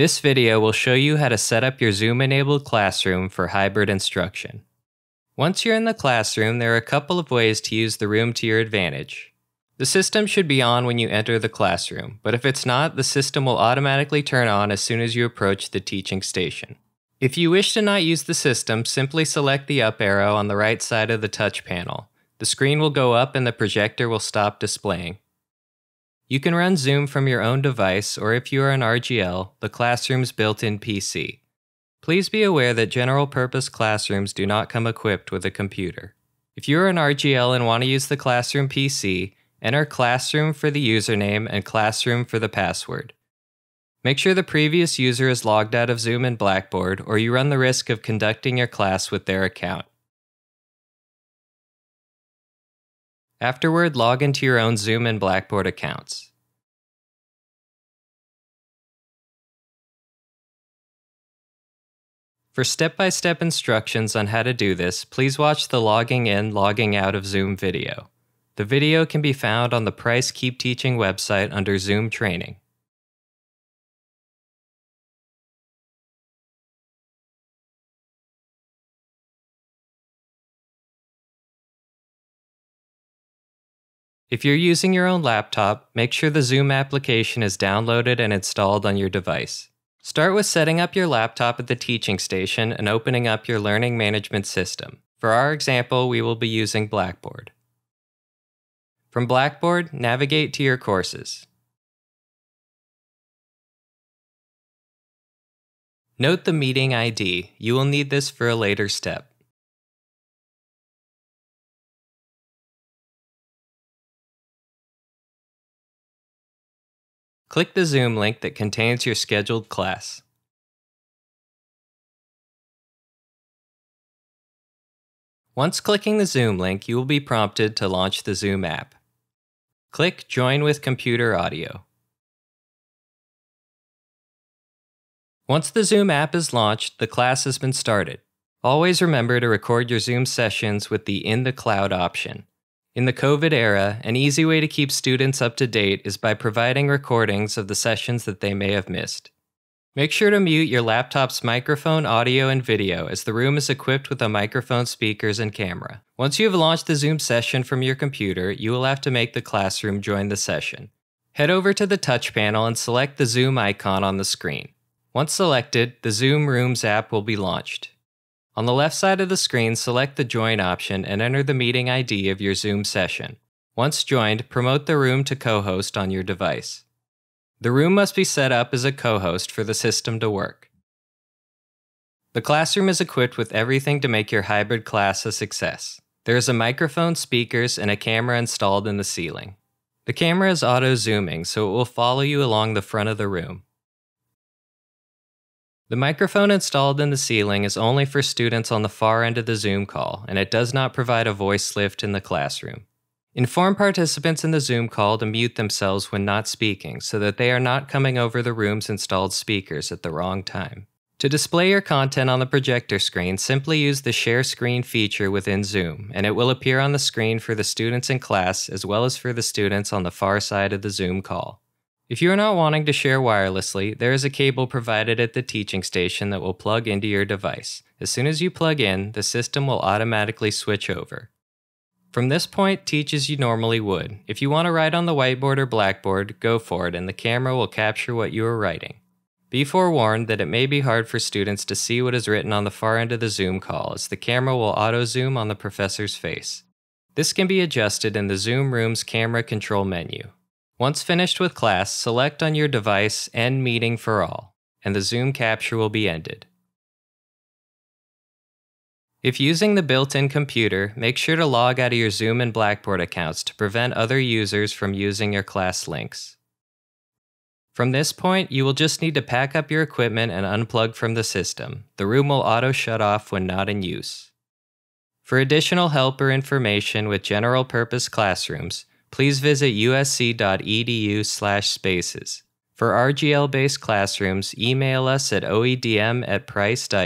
This video will show you how to set up your Zoom-enabled classroom for hybrid instruction. Once you're in the classroom, there are a couple of ways to use the room to your advantage. The system should be on when you enter the classroom, but if it's not, the system will automatically turn on as soon as you approach the teaching station. If you wish to not use the system, simply select the up arrow on the right side of the touch panel. The screen will go up and the projector will stop displaying. You can run Zoom from your own device, or if you are an RGL, the classroom's built in PC. Please be aware that general purpose classrooms do not come equipped with a computer. If you are an RGL and want to use the Classroom PC, enter Classroom for the username and Classroom for the password. Make sure the previous user is logged out of Zoom and Blackboard, or you run the risk of conducting your class with their account. Afterward, log into your own Zoom and Blackboard accounts. For step-by-step -step instructions on how to do this, please watch the logging in, logging out of Zoom video. The video can be found on the Price Keep Teaching website under Zoom Training. If you're using your own laptop, make sure the Zoom application is downloaded and installed on your device. Start with setting up your laptop at the teaching station and opening up your learning management system. For our example, we will be using Blackboard. From Blackboard, navigate to your courses. Note the meeting ID. You will need this for a later step. Click the Zoom link that contains your scheduled class. Once clicking the Zoom link, you will be prompted to launch the Zoom app. Click Join with Computer Audio. Once the Zoom app is launched, the class has been started. Always remember to record your Zoom sessions with the In the Cloud option. In the COVID era, an easy way to keep students up to date is by providing recordings of the sessions that they may have missed. Make sure to mute your laptop's microphone, audio, and video as the room is equipped with a microphone, speakers, and camera. Once you have launched the Zoom session from your computer, you will have to make the classroom join the session. Head over to the touch panel and select the Zoom icon on the screen. Once selected, the Zoom Rooms app will be launched. On the left side of the screen, select the Join option and enter the meeting ID of your Zoom session. Once joined, promote the room to co-host on your device. The room must be set up as a co-host for the system to work. The classroom is equipped with everything to make your hybrid class a success. There is a microphone, speakers, and a camera installed in the ceiling. The camera is auto-zooming, so it will follow you along the front of the room. The microphone installed in the ceiling is only for students on the far end of the Zoom call, and it does not provide a voice lift in the classroom. Inform participants in the Zoom call to mute themselves when not speaking so that they are not coming over the room's installed speakers at the wrong time. To display your content on the projector screen, simply use the Share Screen feature within Zoom, and it will appear on the screen for the students in class as well as for the students on the far side of the Zoom call. If you are not wanting to share wirelessly, there is a cable provided at the teaching station that will plug into your device. As soon as you plug in, the system will automatically switch over. From this point, teach as you normally would. If you want to write on the whiteboard or blackboard, go for it and the camera will capture what you are writing. Be forewarned that it may be hard for students to see what is written on the far end of the Zoom call as the camera will auto-zoom on the professor's face. This can be adjusted in the Zoom Room's camera control menu. Once finished with class, select on your device End Meeting for All, and the Zoom capture will be ended. If using the built-in computer, make sure to log out of your Zoom and Blackboard accounts to prevent other users from using your class links. From this point, you will just need to pack up your equipment and unplug from the system. The room will auto shut off when not in use. For additional help or information with general purpose classrooms, please visit usc.edu/spaces. For RGL-based classrooms, email us at oedm at price.usc.edu.